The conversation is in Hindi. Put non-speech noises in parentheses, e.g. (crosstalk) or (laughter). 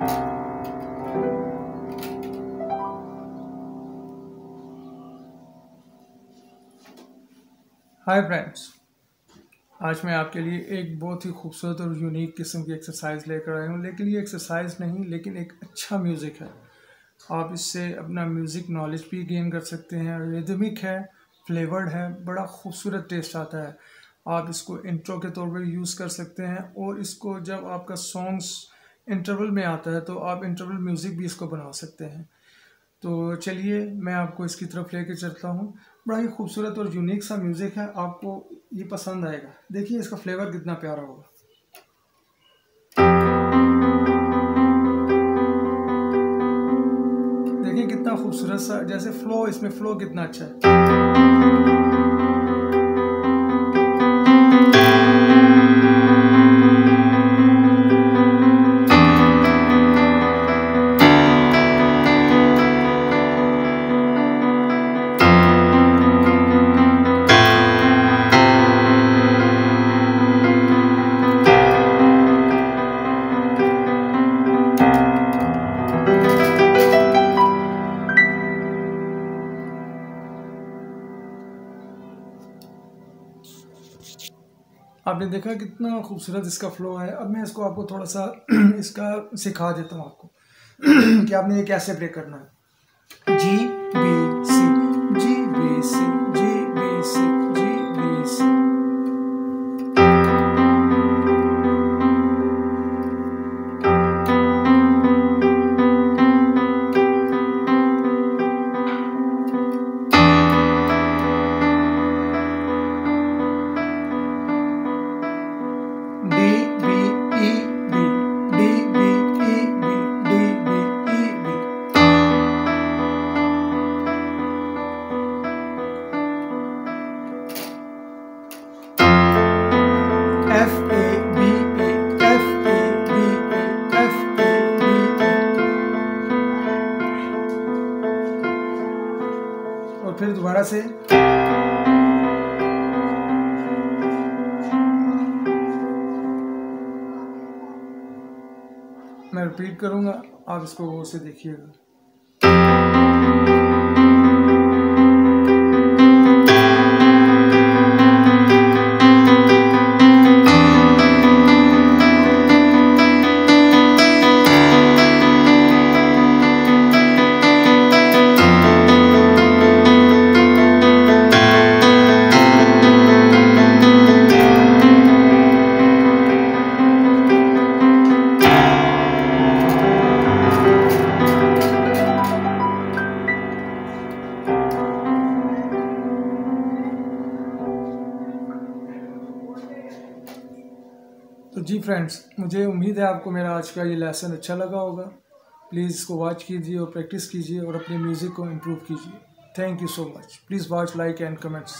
हाय फ्रेंड्स आज मैं आपके लिए एक बहुत ही खूबसूरत और यूनिक किस्म की एक्सरसाइज लेकर आया हूँ। लेकिन ये एक्सरसाइज नहीं, लेकिन एक अच्छा म्यूज़िक है। आप इससे अपना म्यूज़िक नॉलेज भी गेन कर सकते हैं। रिदमिक है फ्लेवर्ड है, बड़ा खूबसूरत टेस्ट आता है। आप इसको इंट्रो के तौर पर यूज़ कर सकते हैं और इसको जब आपका सॉन्ग्स इंटरवल में आता है तो आप इंटरवल म्यूज़िक भी इसको बना सकते हैं। तो चलिए, मैं आपको इसकी तरफ़ लेके चलता हूँ। बड़ा ही खूबसूरत और यूनिक सा म्यूज़िक है, आपको ये पसंद आएगा। देखिए, इसका फ्लेवर कितना प्यारा होगा। देखिए, कितना खूबसूरत सा, जैसे फ्लो इसमें फ्लो कितना अच्छा है। आपने देखा कितना खूबसूरत इसका फ्लो है। अब मैं इसको आपको थोड़ा सा (clears throat) इसका सिखा देता हूँ आपको। (clears throat) कि आपने ये कैसे प्ले करना है। जी। फिर दोबारा से। मैं रिपीट करूँगा आप इसको वो से देखिएगा। तो जी फ्रेंड्स, मुझे उम्मीद है आपको मेरा आज का ये लेसन अच्छा लगा होगा। प्लीज़ इसको वॉच कीजिए और प्रैक्टिस कीजिए और अपने म्यूज़िक को इम्प्रूव कीजिए। Thank you so much please watch like and comments